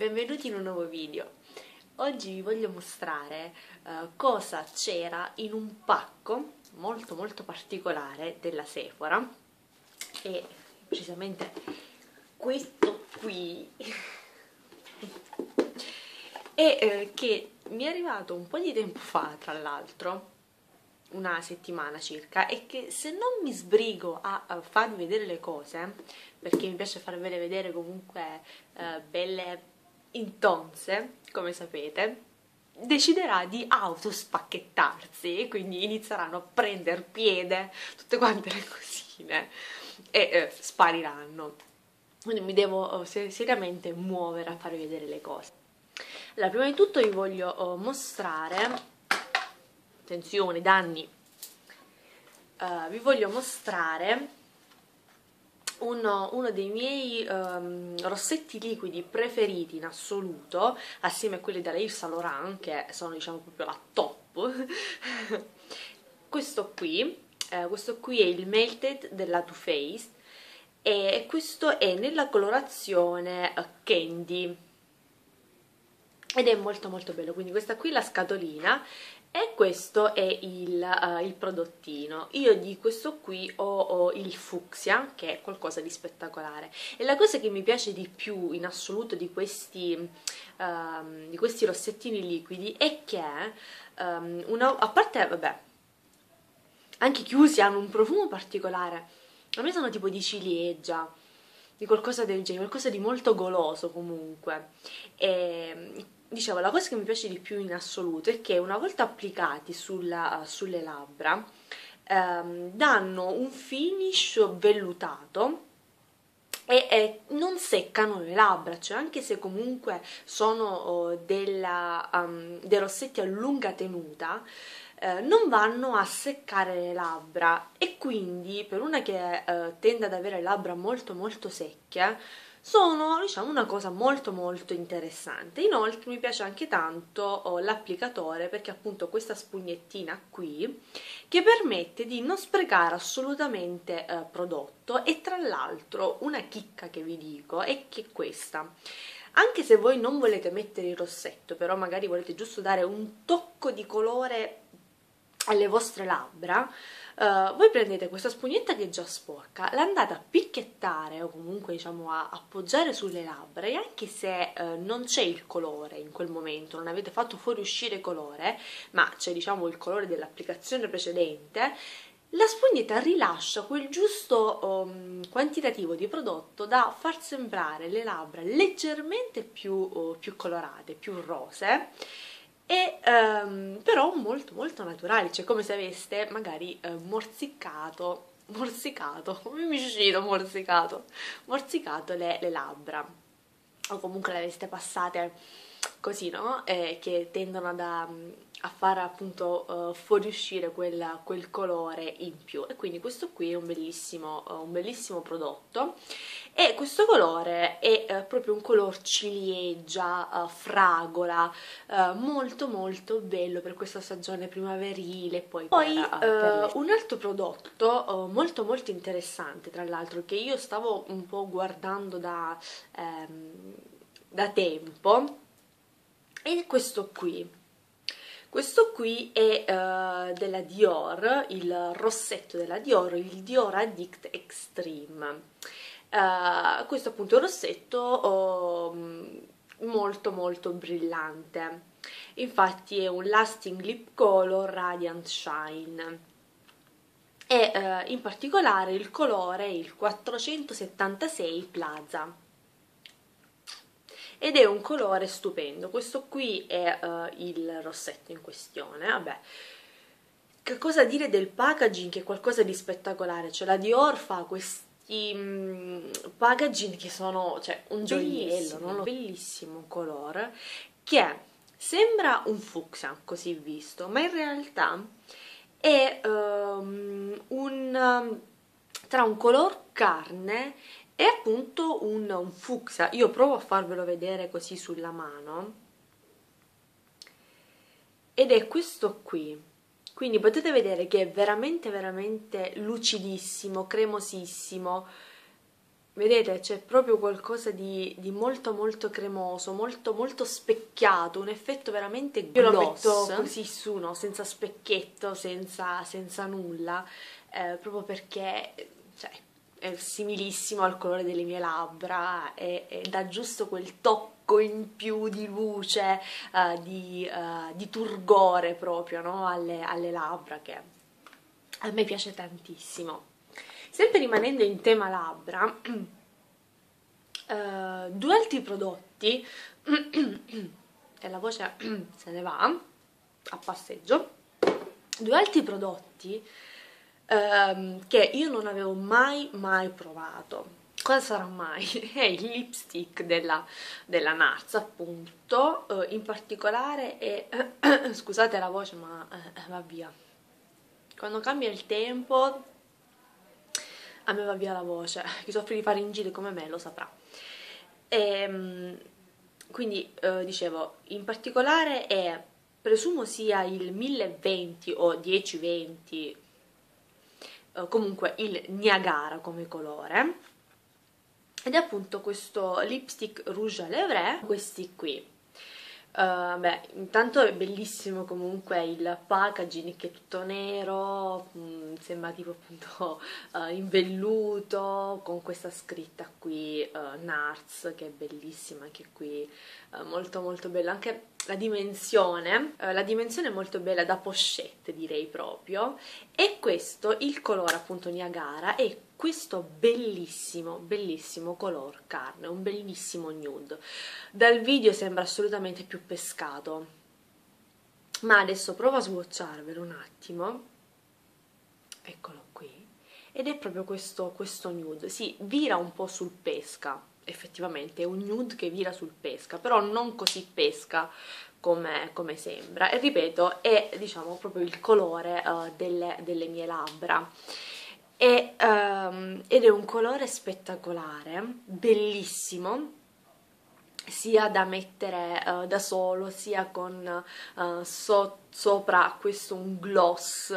benvenuti in un nuovo video. Oggi vi voglio mostrare uh, cosa c'era in un pacco molto molto particolare della Sephora e precisamente questo qui e eh, che mi è arrivato un po' di tempo fa tra l'altro una settimana circa e che se non mi sbrigo a farvi vedere le cose perché mi piace farvele vedere comunque eh, belle intonse come sapete deciderà di autospacchettarsi e quindi inizieranno a prendere piede tutte quante le cosine e eh, spariranno. Quindi mi devo eh, seriamente muovere a farvi vedere le cose. Allora prima di tutto vi voglio oh, mostrare attenzione, danni, uh, vi voglio mostrare uno, uno dei miei um, rossetti liquidi preferiti in assoluto, assieme a quelli della Yves Saint Laurent, che sono diciamo proprio la top. questo qui, eh, questo qui è il Melted della Too Faced e questo è nella colorazione uh, Candy ed è molto molto bello quindi questa qui è la scatolina e questo è il, uh, il, prodottino. Io di questo qui ho, ho, il fucsia che è qualcosa di spettacolare. E la cosa che mi piace di più in assoluto di questi, um, di questi rossettini liquidi è che um, una, a parte vabbè anche chiusi hanno un profumo particolare. A me sono tipo di ciliegia di qualcosa del genere, qualcosa di molto goloso comunque. E dicevo, la cosa che mi piace di più in assoluto è che una volta applicati sulla, sulle labbra ehm, danno un finish vellutato e, e, non seccano le labbra, cioè anche se comunque sono oh, della, um, dei rossetti a lunga tenuta, eh, non vanno a seccare le labbra e quindi per una che eh, tende ad avere labbra molto molto secche sono diciamo una cosa molto molto interessante. Inoltre mi piace anche tanto oh, l'applicatore perché appunto questa spugnettina qui che permette di non sprecare assolutamente eh, prodotto e tra l'altro una chicca che vi dico è che questa anche se voi non volete mettere il rossetto però magari volete giusto dare un tocco di colore alle vostre labbra uh, voi prendete questa spugnetta che è già sporca la andate a picchiettare o comunque diciamo a appoggiare sulle labbra e anche se uh, non c'è il colore in quel momento non avete fatto fuoriuscire colore ma c'è diciamo il colore dell'applicazione precedente la spugnetta rilascia quel giusto um, quantitativo di prodotto da far sembrare le labbra leggermente più, uh, più colorate, più rose e um, però molto molto naturali, cioè come se aveste magari uh, morsicato, morsicato, come mi uscito morsicato, morsicato le, le labbra. O comunque le aveste passate così, no? Eh, che tendono ad, a far appunto uh, fuoriuscire quel, quel, colore in più. E quindi questo qui è un bellissimo, uh, un bellissimo prodotto e questo colore è uh, proprio un color ciliegia, fragola, molto molto bello per questa stagione primaverile poi, poi per, per un altro prodotto molto molto interessante tra l'altro che io stavo un po' guardando da, um, da tempo è questo qui questo qui è uh, della Dior, il rossetto della Dior, il Dior Addict Extreme. Uh, questo appunto rossetto um, molto molto brillante. Infatti è un Lasting Lip Color Radiant Shine. E uh, in particolare il colore è il 476 Plaza. Ed è un colore stupendo. Questo qui è uh, il rossetto in questione. Vabbè. Che cosa dire del packaging che è qualcosa di spettacolare. Cioè la Dior fa questi mm, packaging che sono cioè un gioiello non bellissimo colore che sembra un fucsia così visto ma in realtà è um, un tra un color carne è appunto un, un fucsia. Io provo a farvelo vedere così sulla mano. Ed è questo qui quindi potete vedere che è veramente veramente lucidissimo cremosissimo vedete c'è proprio qualcosa di, di, molto molto cremoso molto molto specchiato un effetto veramente gloss io lo metto così su no? senza specchietto senza, senza nulla eh, proprio perché cioè, è similissimo al colore delle mie labbra e, e dà giusto quel tocco in più di luce uh, di, uh, di, turgore proprio no? alle, alle labbra che a me piace tantissimo Sempre rimanendo in tema labbra, uh, due altri prodotti, e la voce se ne va a passeggio, due altri prodotti um, che io non avevo mai mai provato. Cosa sarà mai? È il lipstick della, della Nars appunto, uh, in particolare è, scusate la voce ma uh, va via, quando cambia il tempo a me va via la voce, chi soffre di faringite come me lo saprà. E, ehm, quindi eh, dicevo, in particolare è, presumo sia il 1020 o 1020, eh, comunque il Niagara come colore, ed è appunto questo lipstick rouge à lèvres, questi qui. Uh, beh, intanto è bellissimo comunque il packaging che è tutto nero, mh, mm, sembra tipo appunto uh, in velluto, con questa scritta qui uh, Nars che è bellissima, anche qui molto molto bella, anche la dimensione, la dimensione è molto bella da pochette direi proprio, e questo, il colore appunto Niagara, è questo bellissimo, bellissimo color carne, un bellissimo nude. Dal video sembra assolutamente più pescato, ma adesso provo a swatcharvelo un attimo, eccolo qui, ed è proprio questo, questo nude, si vira un po' sul pesca, effettivamente è un nude che vira sul pesca, però non così pesca come, come sembra, e ripeto, è diciamo proprio il colore uh, delle, delle mie labbra. E, um, ed è un colore spettacolare, bellissimo, sia da mettere uh, da solo sia con uh, so sopra questo un gloss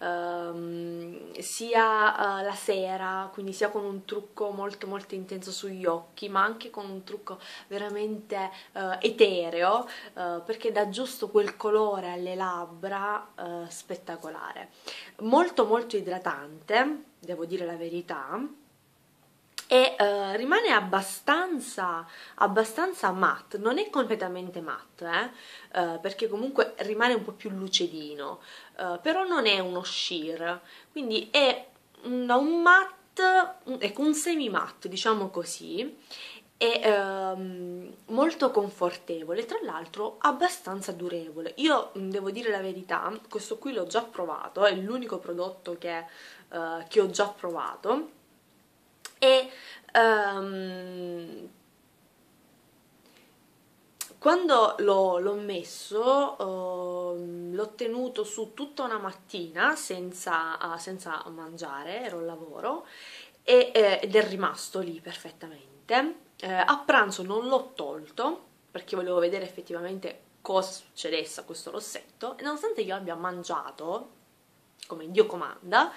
um, sia uh, la sera quindi sia con un trucco molto molto intenso sugli occhi ma anche con un trucco veramente etereo perché dà giusto quel colore alle labbra spettacolare. Molto molto idratante devo dire la verità e uh, rimane abbastanza, abbastanza matte, non è completamente matte, eh? uh, perché comunque rimane un po' più lucidino, uh, però non è uno sheer, quindi è un, un matte, ecco un semi matte, diciamo così, è um, molto confortevole, tra l'altro abbastanza durevole. Io devo dire la verità, questo qui l'ho già provato, è l'unico prodotto che, che ho già provato, e um, quando l'ho messo uh, l'ho tenuto su tutta una mattina senza, uh, senza mangiare, ero al lavoro e, eh, ed è rimasto lì perfettamente. Eh, a pranzo non l'ho tolto perché volevo vedere effettivamente cosa succedesse a questo rossetto e nonostante io abbia mangiato come Dio comanda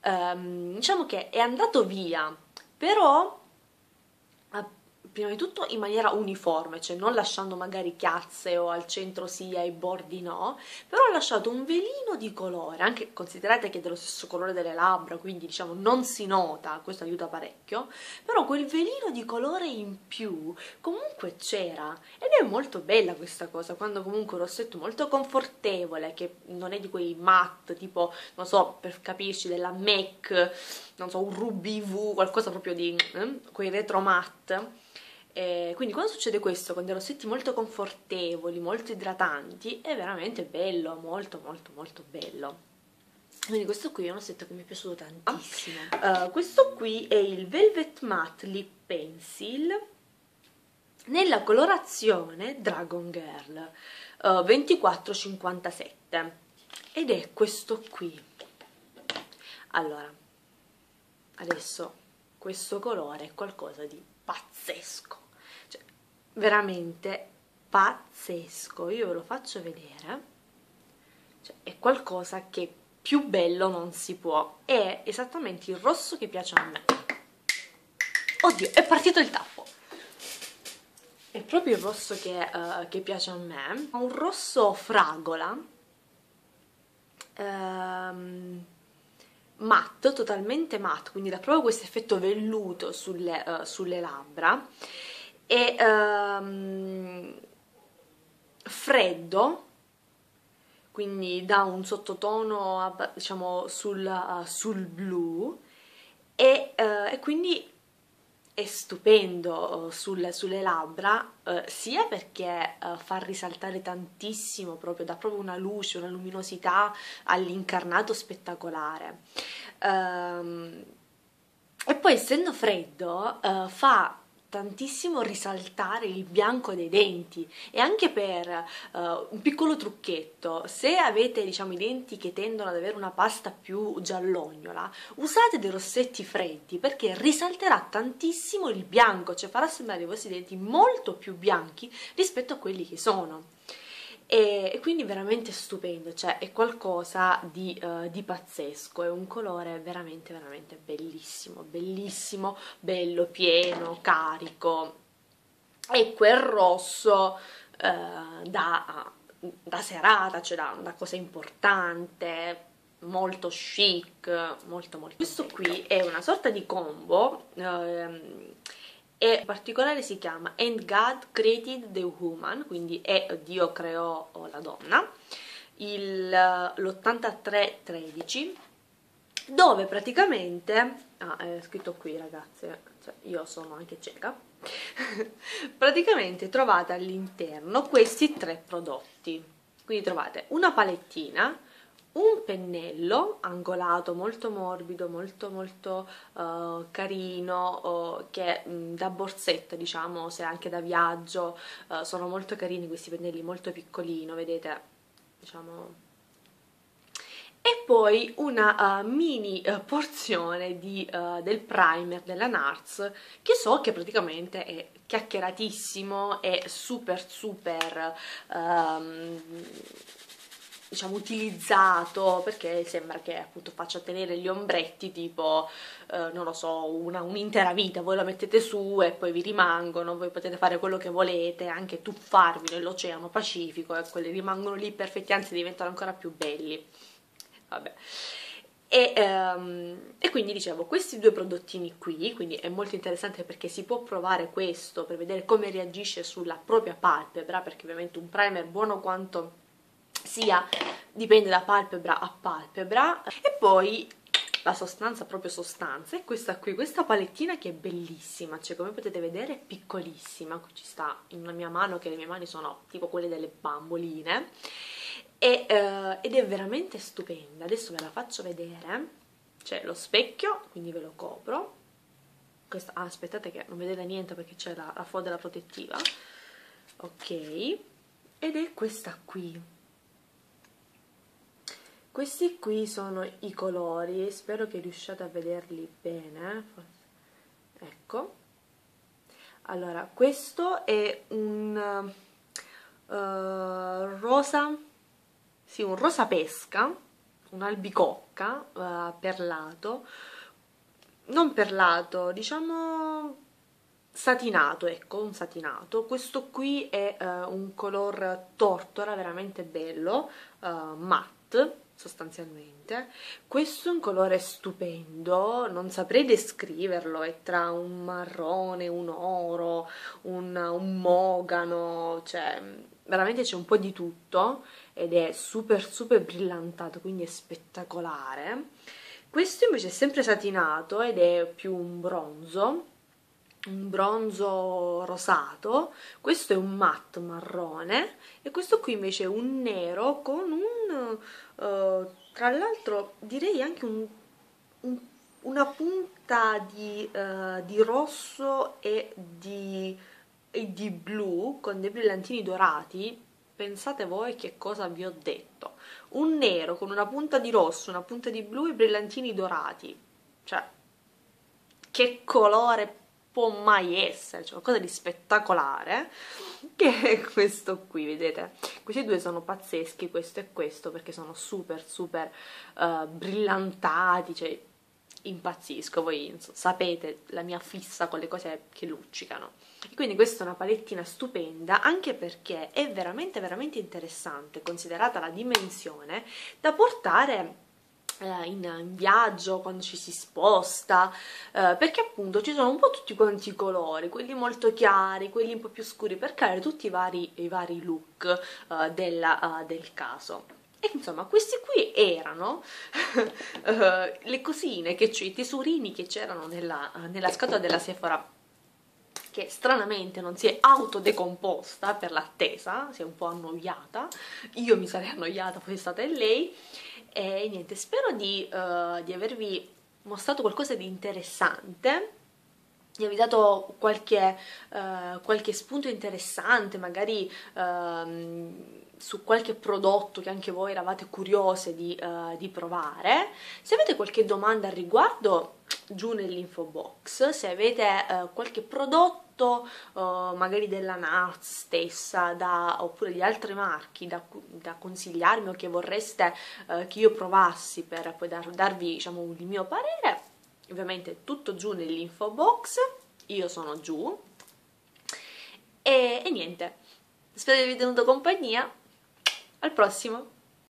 ehm, diciamo che è andato via però prima di tutto in maniera uniforme, cioè non lasciando magari chiazze o al centro sì, ai bordi no, però ho lasciato un velino di colore, anche considerate che è dello stesso colore delle labbra, quindi diciamo non si nota, questo aiuta parecchio, però quel velino di colore in più comunque c'era ed è molto bella questa cosa, quando comunque un rossetto molto confortevole, che non è di quei matte, tipo, non so, per capirci, della MAC, non so, un Ruby V, qualcosa proprio di eh, quei retro matte, e quindi quando succede questo con dei rossetti molto confortevoli, molto idratanti, è veramente bello, molto molto molto bello. Quindi questo qui è un rossetto che mi è piaciuto tantissimo. Uh, questo qui è il Velvet Matte Lip Pencil nella colorazione Dragon Girl uh, 2457 ed è questo qui. Allora, adesso questo colore è qualcosa di pazzesco veramente pazzesco io ve lo faccio vedere cioè, è qualcosa che più bello non si può è esattamente il rosso che piace a me oddio, è partito il tappo. È proprio il rosso che, uh, che piace a me. Un rosso fragola. Um, matte, totalmente matte, quindi dà proprio questo effetto velluto sulle, uh, sulle labbra e um, freddo, quindi dà un sottotono diciamo sul, uh, sul blu e, uh, e, quindi è stupendo sul, sulle labbra sia perché fa risaltare tantissimo proprio, dà proprio una luce, una luminosità all'incarnato spettacolare. Um, e poi essendo freddo fa tantissimo risaltare il bianco dei denti. E anche per uh, un piccolo trucchetto se avete diciamo i denti che tendono ad avere una pasta più giallognola usate dei rossetti freddi perché risalterà tantissimo il bianco cioè farà sembrare i vostri denti molto più bianchi rispetto a quelli che sono e, e quindi veramente stupendo, cioè è qualcosa di, uh, di, pazzesco, è un colore veramente veramente bellissimo, bellissimo, bello, pieno, carico e quel rosso uh, da, da, serata, cioè da, da cosa importante, molto chic, molto molto Questo bello. qui è una sorta di combo ehm, e in particolare si chiama And God Created the Woman, quindi è Dio creò la donna, l'8313, dove praticamente, ah è scritto qui ragazze, cioè io sono anche cieca, praticamente trovate all'interno questi tre prodotti, quindi trovate una palettina, un pennello angolato molto morbido molto molto uh, carino uh, che mh, da borsetta diciamo se anche da viaggio uh, sono molto carini questi pennelli molto piccolino vedete diciamo. E poi una uh, mini uh, porzione di, uh, del primer della NARS che so che praticamente è chiacchieratissimo è super super um, diciamo utilizzato perché sembra che appunto faccia tenere gli ombretti tipo eh, non lo so un'intera un vita. Voi la mettete su e poi vi rimangono voi potete fare quello che volete anche tuffarvi nell'oceano Pacifico e quelli rimangono lì perfetti anzi diventano ancora più belli. Vabbè. E, um, e, quindi dicevo questi due prodottini qui quindi è molto interessante perché si può provare questo per vedere come reagisce sulla propria palpebra perché ovviamente un primer buono quanto sia dipende da palpebra a palpebra e poi la sostanza proprio sostanza è questa qui, questa palettina che è bellissima, cioè come potete vedere è piccolissima, qui ci sta in una mia mano che le mie mani sono tipo quelle delle bamboline e, uh, ed è veramente stupenda, adesso ve la faccio vedere, c'è lo specchio, quindi ve lo copro, questa, ah, aspettate che non vedete niente perché c'è la, la fodera protettiva, ok, ed è questa qui, questi qui sono i colori spero che riusciate a vederli bene ecco. Allora questo è un uh, rosa sì un rosa pesca un'albicocca uh, perlato non perlato diciamo satinato ecco un satinato. Questo qui è uh, un color tortora veramente bello matte sostanzialmente. Questo è un colore stupendo non saprei descriverlo è tra un marrone un oro un, un mogano cioè veramente c'è un po' di tutto ed è super super brillantato quindi è spettacolare. Questo invece è sempre satinato ed è più un bronzo un bronzo rosato, questo è un matte marrone e questo qui invece è un nero con un, uh, tra l'altro direi anche un, un, una punta di, uh, di rosso e di, e di blu con dei brillantini dorati, pensate voi che cosa vi ho detto, un nero con una punta di rosso, una punta di blu e brillantini dorati, cioè che colore può mai essere, cioè qualcosa di spettacolare, che è questo qui, vedete? Questi due sono pazzeschi, questo e questo, perché sono super super uh, brillantati, cioè impazzisco, voi so, sapete la mia fissa con le cose che luccicano. Quindi questa è una palettina stupenda anche perché è veramente veramente interessante considerata la dimensione da portare in, in, viaggio, quando ci si sposta, eh, perché appunto ci sono un po' tutti quanti i colori, quelli molto chiari, quelli un po' più scuri, per creare tutti i vari, i vari look eh, della, del caso. E insomma, questi qui erano uh, le cosine, che i tesorini che c'erano nella, nella scatola della Sephora che stranamente non si è autodecomposta per l'attesa, si è un po' annoiata, io mi sarei annoiata, è stata lei, e niente, spero di, uh, di avervi mostrato qualcosa di interessante, di avervi dato qualche, uh, qualche spunto interessante, magari... Uh, su qualche prodotto che anche voi eravate curiose di, uh, di provare. Se avete qualche domanda al riguardo, giù nell'info box. Se avete uh, qualche prodotto, uh, magari della Nuts stessa, da, oppure di altri marchi da, da consigliarmi o che vorreste che io provassi per poi dar, darvi diciamo, il mio parere, ovviamente tutto giù nell'info box. Io sono giù. E, e niente, spero di avervi tenuto compagnia al prossimo!